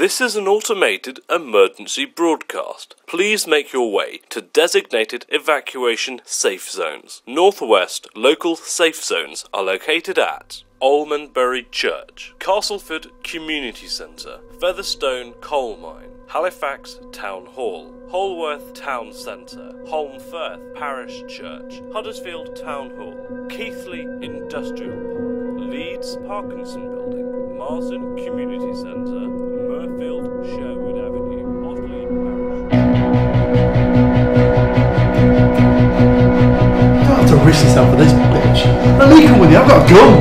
This is an automated emergency broadcast. Please make your way to designated evacuation safe zones. Northwest local safe zones are located at Almondbury Church, Castleford Community Centre, Featherstone Coal Mine, Halifax Town Hall, Haworth Town Centre, Holmfirth Parish Church, Huddersfield Town Hall, Keighley Industrial Park, Leeds Parkinson Building, Marsden Community Centre, risk yourself for this bitch. Me come with you, I've got a gun.